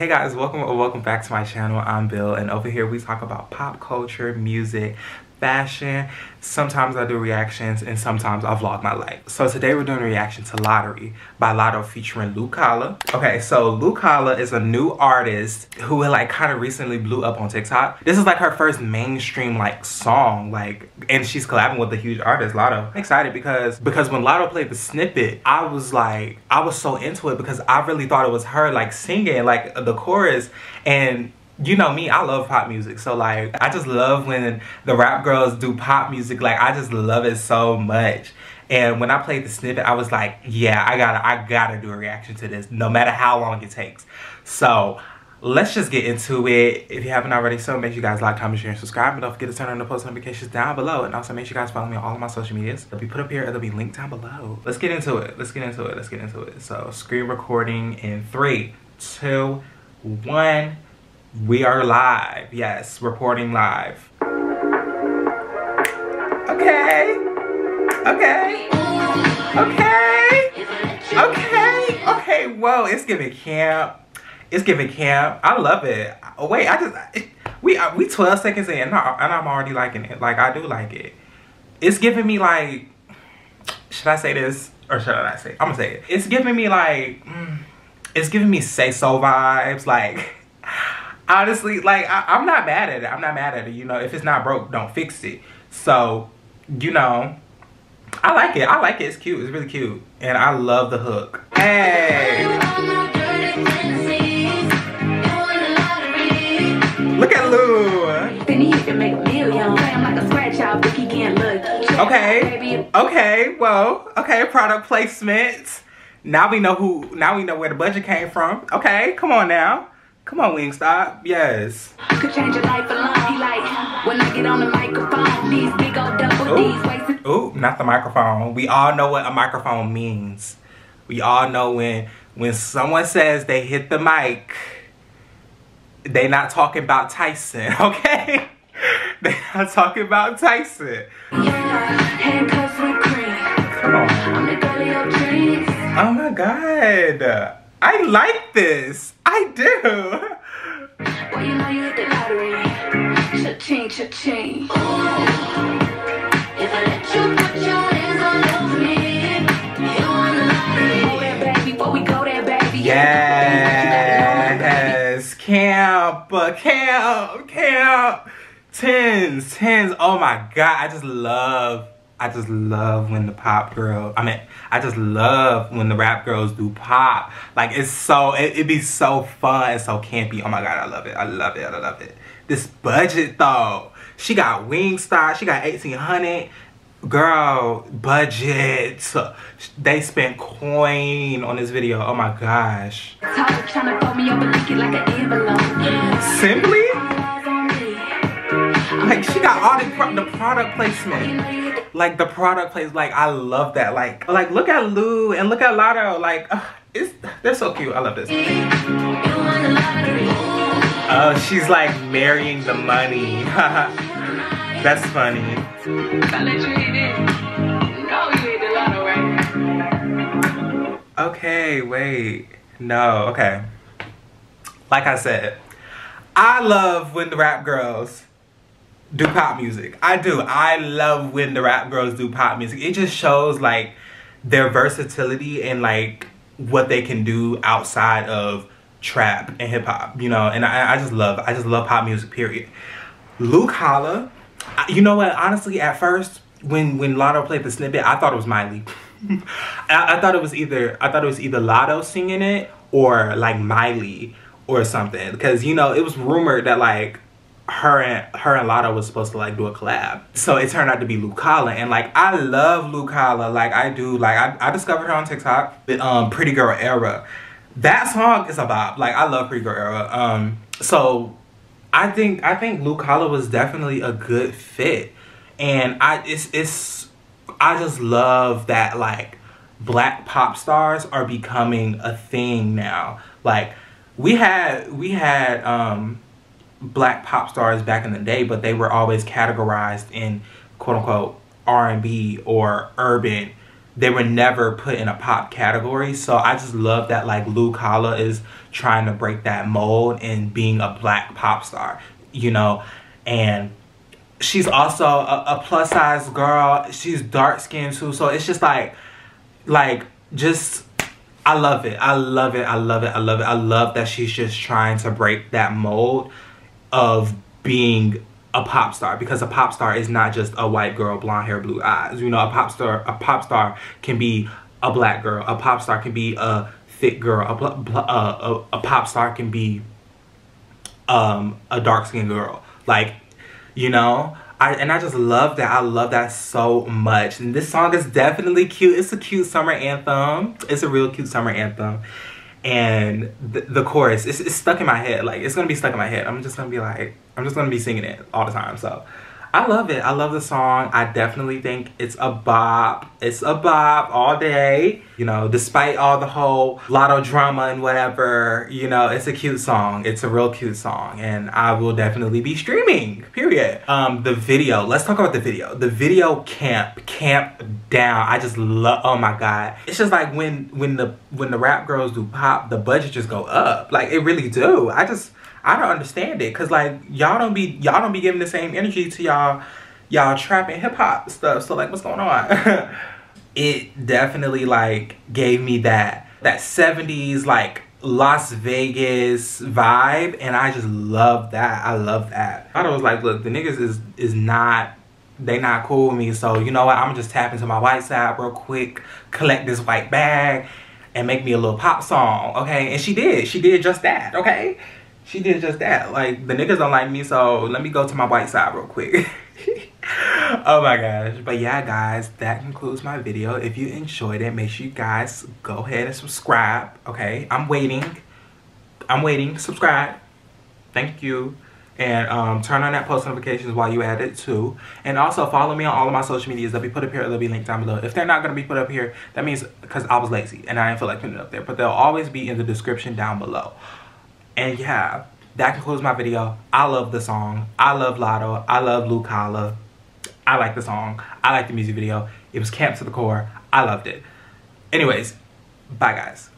Hey guys, welcome or welcome back to my channel. I'm Bill and over here we talk about pop culture, music, fashion. Sometimes I do reactions and sometimes I vlog my life. So today we're doing a reaction to Lottery by Latto featuring Lu Kala. Okay, so Lu Kala is a new artist who like kind of recently blew up on TikTok. This is like her first mainstream like song, like, and she's collabing with a huge artist, Latto. I'm excited because because when Latto played the snippet, I was like, I was so into it because I really thought it was her like singing like the chorus and you know me, I love pop music. So like, I just love when the rap girls do pop music. Like, I just love it so much. And when I played the snippet, I was like, yeah, I gotta, I gotta do a reaction to this, no matter how long it takes. So let's just get into it. If you haven't already, so make sure you guys like, comment, share, and subscribe. And don't forget to turn on the post notifications down below. And also make sure you guys follow me on all of my social medias. They'll be put up here, it'll be linked down below. Let's get into it. Let's get into it. Let's get into it. So screen recording in three, two, one. We are live. Yes, reporting live. Okay. Okay. Okay. Okay. Okay. Whoa, it's giving camp. It's giving camp. I love it. Oh, wait, I just we uh, we 12 seconds in and I'm already liking it. Like I do like it. It's giving me like should I say this or should I not say? It? I'm gonna say it. It's giving me like mm, it's giving me say so vibes like honestly, like I, I'm not mad at it. I'm not mad at it. You know, if it's not broke, don't fix it. So, you know, I like it. I like it. It's cute. It's really cute. And I love the hook. Hey. Look at Lu. Okay. Okay. Well, okay. Product placement. Now we know who, now we know where the budget came from. Okay. Come on now. Come on, Wingstop. Yes. Could change your life alone. Like when I get on the microphone. These big old double D's Ooh, not the microphone. We all know what a microphone means. We all know when when someone says they hit the mic, they not talking about Tyson, okay? they not talking about Tyson. Yeah, Come on. Oh my god. I like this. I do. Well, you know you hit the lottery. Cha-ching, cha-ching. If I let you put your hands on me, you the lottery. Go there, baby, before we go there, baby. Yes. Camp, camp, camp. Tens, tens. Oh my God. I just love I just love when the pop girl, I mean, I just love when the rap girls do pop. Like, it's so, it, it be so fun and so campy. Oh my God, I love it. I love it. I love it. This budget though. She got Wingstop. She got 1800 Girl, budget. They spent coin on this video. Oh my gosh. Simply? Like, she got all the, the product placement like the product place like i love that. Like like look at lu and look at latto like it's they're so cute. I love this. Oh she's like marrying the money. That's funny. Okay wait. No okay. Like i said i love when the rap girls do pop music. I do. I love when the rap girls do pop music. It just shows like their versatility and like what they can do outside of trap and hip hop, you know, and I, I just love, I just love pop music, period. Lu Kala, you know what, honestly, at first, when, when Latto played the snippet, I thought it was Miley. I, I thought it was either, I thought it was either Latto singing it or like Miley or something. Because, you know, it was rumored that like her and her and Latto was supposed to like do a collab. So it turned out to be Lu Kala. And like I love Lu Kala. Like I do. Like I, I discovered her on TikTok. The um Pretty Girl Era. That song is a bop. Like I love Pretty Girl Era. Um so I think I think Lu Kala was definitely a good fit. And I it's it's I just love that like black pop stars are becoming a thing now. Like we had we had um black pop stars back in the day, but they were always categorized in quote unquote R&B or urban they were never put in a pop category. So I just love that like Lu Kala is trying to break that mold and being a black pop star, you know, and she's also a, a plus size girl. She's dark skinned too. So it's just like, like just, I love it. I love it. I love it. I love it. I love that she's just trying to break that mold of being a pop star because a pop star is not just a white girl, blonde hair, blue eyes. You know, a pop star, a pop star can be a black girl. A pop star can be a thick girl. A, uh, a, a pop star can be um, a dark skinned girl. Like, you know, I, and I just love that. I love that so much. And this song is definitely cute. It's a cute summer anthem. It's a real cute summer anthem and the, the chorus it's, it's stuck in my head. Like it's gonna be stuck in my head. I'm just gonna be like i'm just gonna be singing it all the time so I love it. I love the song. I definitely think it's a bop. It's a bop all day. You know, despite all the whole Latto drama and whatever, you know, it's a cute song. It's a real cute song. And I will definitely be streaming, period. Um, the video, let's talk about the video. The video camp, camp down. I just love, oh my God. It's just like when, when the, when the rap girls do pop, the budget just go up. Like it really do. I just, I don't understand it because like y'all don't be y'all don't be giving the same energy to y'all y'all trap and hip hop stuff. So like what's going on? it definitely like gave me that that 70s like Las Vegas vibe and I just love that. I love that. I was like, look, the niggas is is not they not cool with me. So you know what? I'm just tap into my white side real quick, collect this white bag, and make me a little pop song. Okay. And she did. She did just that. Okay she did just that. Like, the niggas don't like me, so let me go to my white side real quick. oh my gosh. But yeah, guys, that concludes my video. If you enjoyed it, make sure you guys go ahead and subscribe, okay? I'm waiting. I'm waiting. Subscribe. Thank you. And um, turn on that post notifications while you at it too. And also follow me on all of my social medias. They'll be put up here. They'll be linked down below. If they're not going to be put up here, that means because I was lazy and I didn't feel like putting it up there. But they'll always be in the description down below. And yeah, that concludes my video. I love the song. I love Latto. I love Lu Kala. I like the song. I like the music video. It was camp to the core. I loved it. Anyways, bye guys.